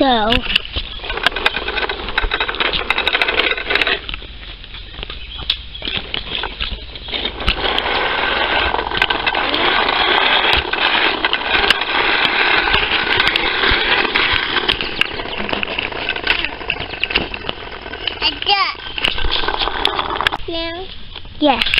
go. Now? Yes.